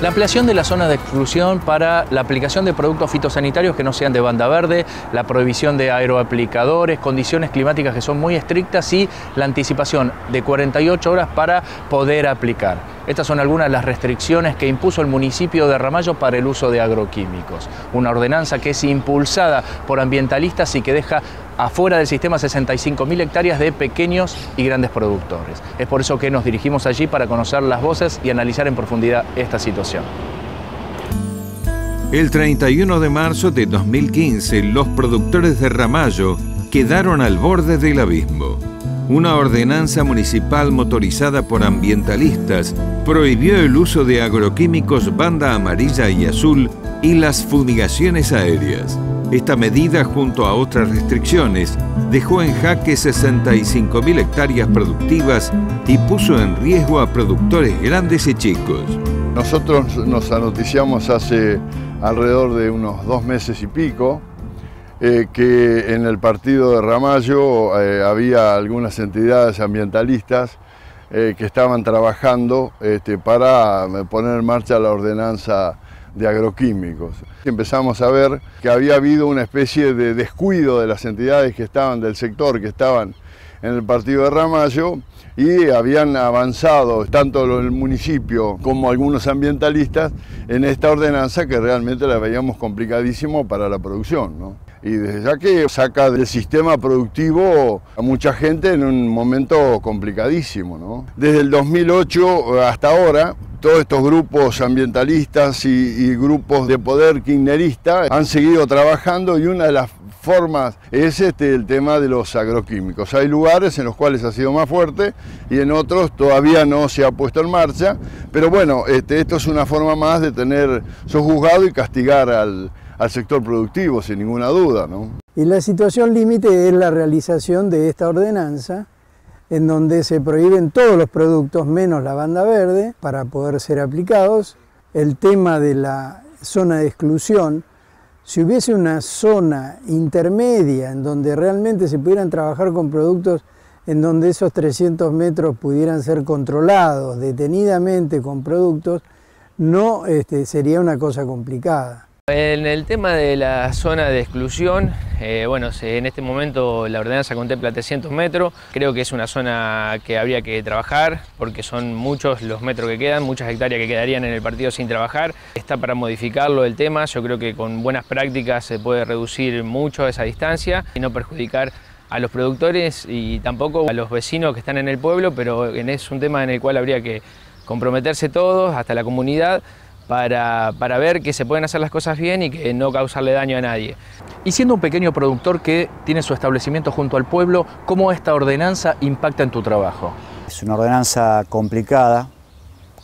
La ampliación de la zona de exclusión para la aplicación de productos fitosanitarios que no sean de banda verde, la prohibición de aeroaplicadores, condiciones climáticas que son muy estrictas y la anticipación de 48 horas para poder aplicar. Estas son algunas de las restricciones que impuso el municipio de Ramallo para el uso de agroquímicos. Una ordenanza que es impulsada por ambientalistas y que deja afuera del sistema 65.000 hectáreas de pequeños y grandes productores. Es por eso que nos dirigimos allí para conocer las voces y analizar en profundidad esta situación. El 31 de marzo de 2015, los productores de Ramallo quedaron al borde del abismo. Una ordenanza municipal motorizada por ambientalistas prohibió el uso de agroquímicos banda amarilla y azul y las fumigaciones aéreas. Esta medida, junto a otras restricciones, dejó en jaque 65.000 hectáreas productivas y puso en riesgo a productores grandes y chicos. Nosotros nos anoticiamos hace alrededor de unos dos meses y pico eh, que en el partido de Ramallo eh, había algunas entidades ambientalistas eh, que estaban trabajando este, para poner en marcha la ordenanza de agroquímicos. Empezamos a ver que había habido una especie de descuido de las entidades que estaban del sector, que estaban en el partido de Ramallo y habían avanzado tanto el municipio como algunos ambientalistas en esta ordenanza que realmente la veíamos complicadísimo para la producción. Y desde ya que saca del sistema productivo a mucha gente en un momento complicadísimo. Desde el 2008 hasta ahora todos estos grupos ambientalistas y, grupos de poder kirchnerista han seguido trabajando y una de las formas es este, el tema de los agroquímicos. Hay lugares en los cuales ha sido más fuerte y en otros todavía no se ha puesto en marcha, pero bueno, este, esto es una forma más de tener sojuzgado y castigar al, al sector productivo, sin ninguna duda. ¿no? Y la situación límite es la realización de esta ordenanza en donde se prohíben todos los productos menos la banda verde para poder ser aplicados. El tema de la zona de exclusión, si hubiese una zona intermedia en donde realmente se pudieran trabajar con productos en donde esos 300 metros pudieran ser controlados detenidamente con productos, no este, sería una cosa complicada. En el tema de la zona de exclusión, eh, bueno, en este momento la ordenanza contempla 300 metros, creo que es una zona que habría que trabajar porque son muchos los metros que quedan, muchas hectáreas que quedarían en el partido sin trabajar. Está para modificarlo el tema, yo creo que con buenas prácticas se puede reducir mucho esa distancia y no perjudicar a los productores y tampoco a los vecinos que están en el pueblo, pero es un tema en el cual habría que comprometerse todos, hasta la comunidad, para, para, ver que se pueden hacer las cosas bien y que no causarle daño a nadie. Y siendo un pequeño productor que tiene su establecimiento junto al pueblo, ¿cómo esta ordenanza impacta en tu trabajo? Es una ordenanza complicada,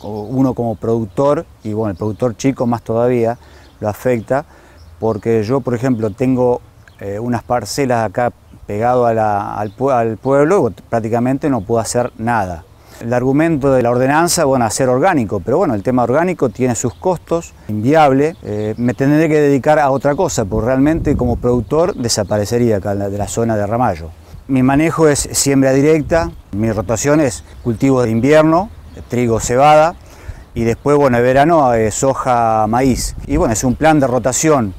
uno como productor, y bueno, el productor chico más todavía, lo afecta, porque yo, por ejemplo, tengo eh, unas parcelas acá pegado al, al pueblo, prácticamente no puedo hacer nada. El argumento de la ordenanza, bueno, hacer orgánico, pero bueno, el tema orgánico tiene sus costos, inviable. Eh, me tendré que dedicar a otra cosa, porque realmente como productor desaparecería acá de la zona de Ramallo. Mi manejo es siembra directa, mi rotación es cultivo de invierno, trigo, cebada, y después, bueno, de verano, eh, soja, maíz. Y bueno, es un plan de rotación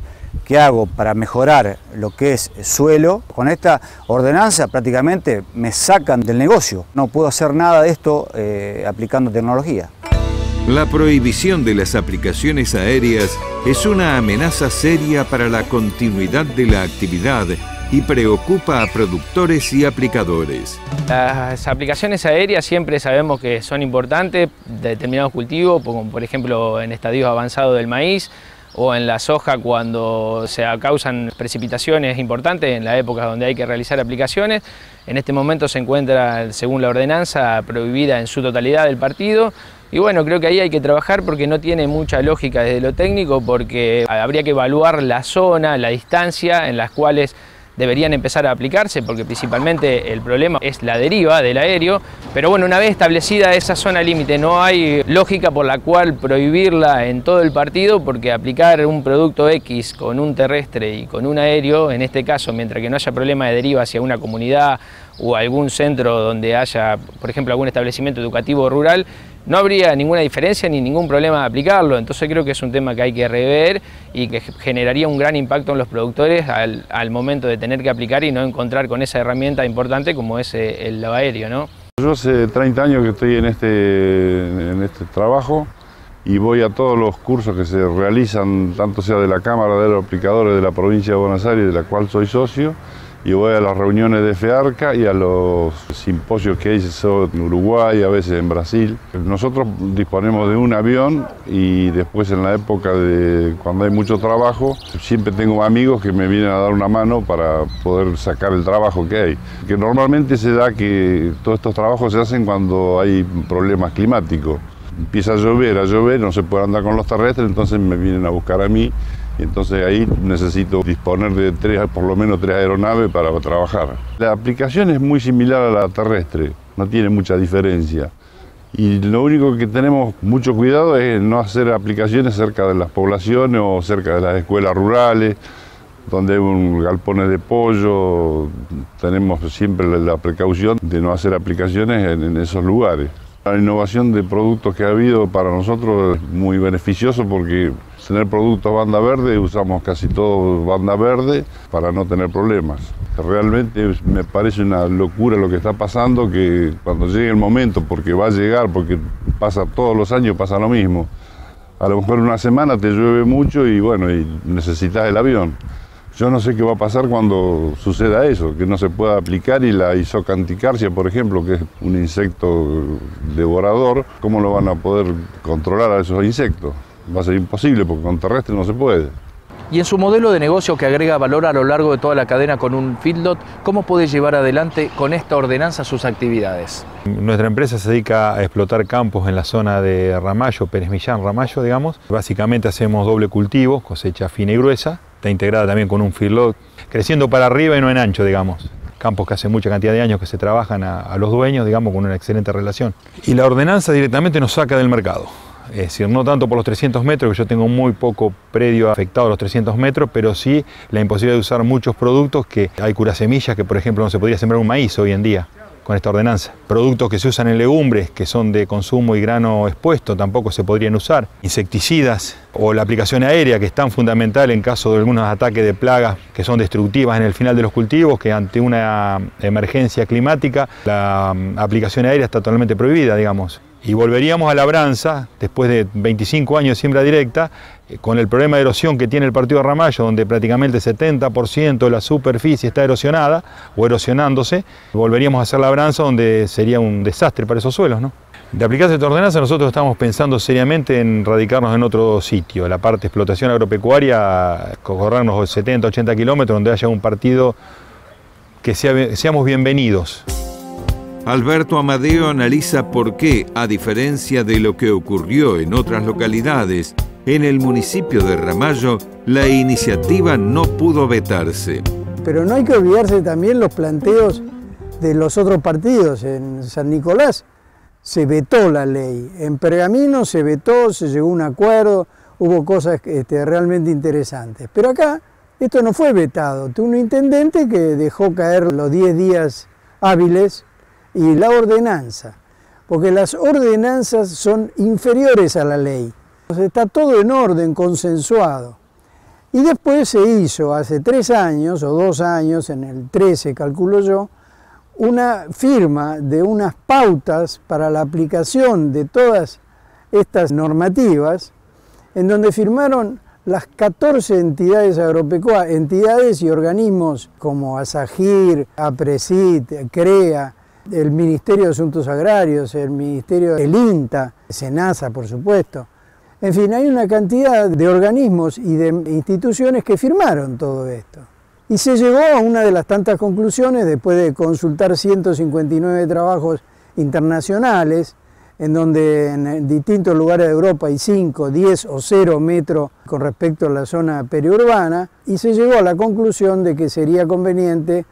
que hago para mejorar lo que es suelo, con esta ordenanza prácticamente me sacan del negocio. No puedo hacer nada de esto eh, aplicando tecnología. La prohibición de las aplicaciones aéreas es una amenaza seria para la continuidad de la actividad y preocupa a productores y aplicadores. Las aplicaciones aéreas siempre sabemos que son importantes de determinados cultivos, como por ejemplo en estadios avanzados del maíz, o en la soja cuando se causan precipitaciones importantes en la época donde hay que realizar aplicaciones. En este momento se encuentra, según la ordenanza, prohibida en su totalidad del partido. Y bueno, creo que ahí hay que trabajar porque no tiene mucha lógica desde lo técnico, porque habría que evaluar la zona, la distancia en las cuales deberían empezar a aplicarse porque principalmente el problema es la deriva del aéreo, pero bueno, una vez establecida esa zona límite no hay lógica por la cual prohibirla en todo el partido porque aplicar un producto X con un terrestre y con un aéreo, en este caso, mientras que no haya problema de deriva hacia una comunidad o algún centro donde haya, por ejemplo, algún establecimiento educativo rural, no habría ninguna diferencia ni ningún problema de aplicarlo. Entonces creo que es un tema que hay que rever y que generaría un gran impacto en los productores al, momento de tener que aplicar y no encontrar con esa herramienta importante como es eh, el aéreo. ¿no? Yo hace 30 años que estoy en este, en este trabajo y voy a todos los cursos que se realizan, tanto sea de la Cámara de Aeroaplicadores de la provincia de Buenos Aires, de la cual soy socio, y voy a las reuniones de FEARCA y a los simposios que hay en Uruguay, a veces en Brasil. Nosotros disponemos de un avión y después en la época de cuando hay mucho trabajo, siempre tengo amigos que me vienen a dar una mano para poder sacar el trabajo que hay. Que normalmente se da que todos estos trabajos se hacen cuando hay problemas climáticos. Empieza a llover, a llover, no se puede andar con los terrestres, entonces me vienen a buscar a mí entonces ahí necesito disponer de tres, por lo menos tres aeronaves para trabajar. La aplicación es muy similar a la terrestre, no tiene mucha diferencia. Y lo único que tenemos mucho cuidado es no hacer aplicaciones cerca de las poblaciones o cerca de las escuelas rurales, donde hay un galpones de pollo, tenemos siempre la precaución de no hacer aplicaciones en, esos lugares. La innovación de productos que ha habido para nosotros es muy beneficioso porque tener productos banda verde, usamos casi todo banda verde para no tener problemas. Realmente me parece una locura lo que está pasando, que cuando llegue el momento, porque va a llegar, porque pasa todos los años, pasa lo mismo. A lo mejor una semana te llueve mucho y bueno, necesitas el avión. Yo no sé qué va a pasar cuando suceda eso, que no se pueda aplicar y la isocanticarcia, por ejemplo, que es un insecto devorador, ¿cómo lo van a poder controlar a esos insectos? Va a ser imposible porque con terrestre no se puede. Y en su modelo de negocio que agrega valor a lo largo de toda la cadena con un feedlot, ¿cómo puede llevar adelante con esta ordenanza sus actividades? Nuestra empresa se dedica a explotar campos en la zona de Ramallo, Pérez Millán, Ramallo, digamos. Básicamente hacemos doble cultivo, cosecha fina y gruesa. Está integrada también con un feedlot, creciendo para arriba y no en ancho, digamos campos que hace mucha cantidad de años que se trabajan a, a, los dueños, digamos, con una excelente relación. Y la ordenanza directamente nos saca del mercado. Es decir, no tanto por los 300 metros, que yo tengo muy poco predio afectado a los 300 metros, pero sí la imposibilidad de usar muchos productos que hay curasemillas que, por ejemplo, no se podría sembrar un maíz hoy en día con esta ordenanza. Productos que se usan en legumbres, que son de consumo y grano expuesto, tampoco se podrían usar. Insecticidas o la aplicación aérea, que es tan fundamental en caso de algunos ataques de plagas que son destructivas en el final de los cultivos, que ante una emergencia climática la mm, aplicación aérea está totalmente prohibida, digamos y volveríamos a labranza, después de 25 años de siembra directa, eh, con el problema de erosión que tiene el partido de Ramallo, donde prácticamente el 70% de la superficie está erosionada o erosionándose, volveríamos a hacer labranza donde sería un desastre para esos suelos. ¿no? De aplicarse esta ordenanza, nosotros estamos pensando seriamente en radicarnos en otro sitio, la parte de explotación agropecuaria, corrernos 70, 80 kilómetros, donde haya un partido que seamos bienvenidos. Alberto Amadeo analiza por qué, a diferencia de lo que ocurrió en otras localidades, en el municipio de Ramallo, la iniciativa no pudo vetarse. Pero no hay que olvidarse también los planteos de los otros partidos. En San Nicolás se vetó la ley, en Pergamino se vetó, se llegó a un acuerdo, hubo cosas este, realmente interesantes. Pero acá esto no fue vetado, tuvo un intendente que dejó caer los 10 días hábiles y la ordenanza, porque las ordenanzas son inferiores a la ley. Está todo en orden, consensuado. Y después se hizo hace tres años o dos años, en el 13 calculo yo, una firma de unas pautas para la aplicación de todas estas normativas, en donde firmaron las 14 entidades agropecuarias, entidades y organismos como ASAGIR, APRESIT, CREA, el Ministerio de Asuntos Agrarios, el Ministerio del INTA, SENASA por supuesto. En fin, hay una cantidad de organismos y de instituciones que firmaron todo esto. Y se llegó a una de las tantas conclusiones después de consultar 159 trabajos internacionales, en donde en distintos lugares de Europa hay 5, 10 o 0 metros con respecto a la zona periurbana, y se llegó a la conclusión de que sería conveniente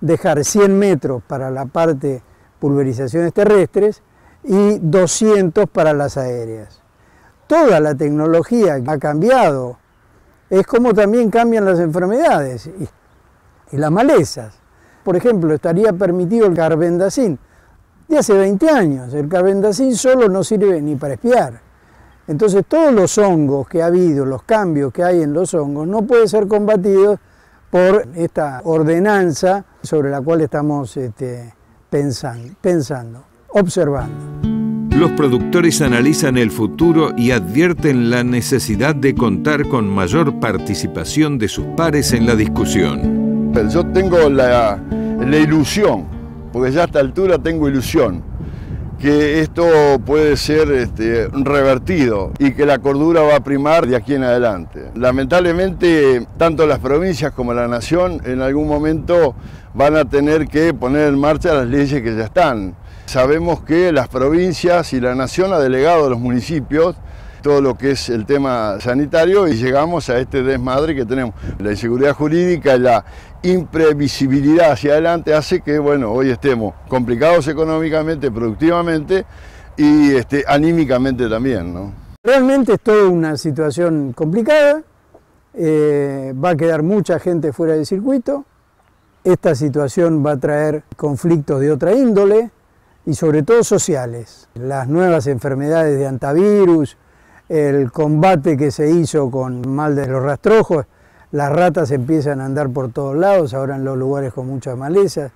dejar 100 metros para la parte pulverizaciones terrestres y 200 para las aéreas. Toda la tecnología ha cambiado, es como también cambian las enfermedades y, las malezas. Por ejemplo, estaría permitido el carbendazim. de hace 20 años. El carbendazim solo no sirve ni para espiar. Entonces todos los hongos que ha habido, los cambios que hay en los hongos, no pueden ser combatidos por esta ordenanza sobre la cual estamos este, pensando, pensando, observando. Los productores analizan el futuro y advierten la necesidad de contar con mayor participación de sus pares en la discusión. Yo tengo la, la ilusión, porque ya a esta altura tengo ilusión, que esto puede ser este, revertido y que la cordura va a primar de aquí en adelante. Lamentablemente, tanto las provincias como la nación en algún momento van a tener que poner en marcha las leyes que ya están. Sabemos que las provincias y la nación ha delegado a los municipios todo lo que es el tema sanitario y llegamos a este desmadre que tenemos. La inseguridad jurídica y la imprevisibilidad hacia adelante hace que, bueno, hoy estemos complicados económicamente, productivamente y este, anímicamente también, ¿no? Realmente es toda una situación complicada, eh, va a quedar mucha gente fuera del circuito, esta situación va a traer conflictos de otra índole, y sobre todo sociales. Las nuevas enfermedades de antivirus, el combate que se hizo con mal de los rastrojos, las ratas empiezan a andar por todos lados, ahora en los lugares con muchas malezas.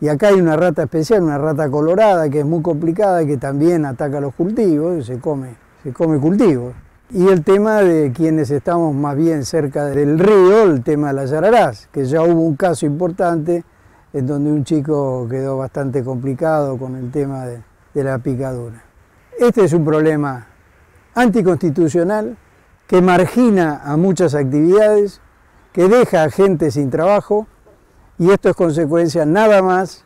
Y acá hay una rata especial, una rata colorada, que es muy complicada, que también ataca los cultivos, se come, se come cultivos. Y el tema de quienes estamos más bien cerca del río, el tema de las yararás, que ya hubo un caso importante en donde un chico quedó bastante complicado con el tema de, la picadura. Este es un problema anticonstitucional que margina a muchas actividades, que deja a gente sin trabajo y esto es consecuencia nada más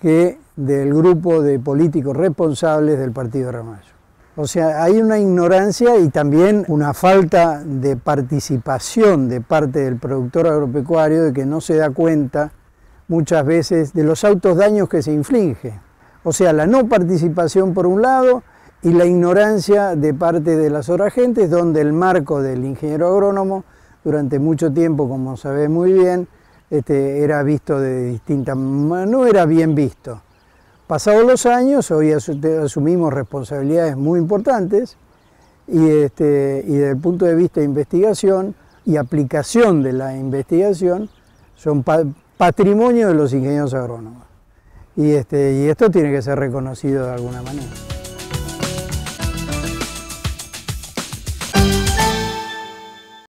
que del grupo de políticos responsables del Partido Ramallo. O sea, hay una ignorancia y también una falta de participación de parte del productor agropecuario de que no se da cuenta muchas veces de los autos daños que se inflige. O sea, la no participación por un lado y la ignorancia de parte de las agentes, donde el marco del ingeniero agrónomo durante mucho tiempo, como sabe muy bien, este, era visto de distinta no era bien visto. Pasados los años, hoy asumimos responsabilidades muy importantes y, este, y desde el punto de vista de investigación y aplicación de la investigación, son patrimonio de los ingenieros agrónomos. Y, este, y esto tiene que ser reconocido de alguna manera.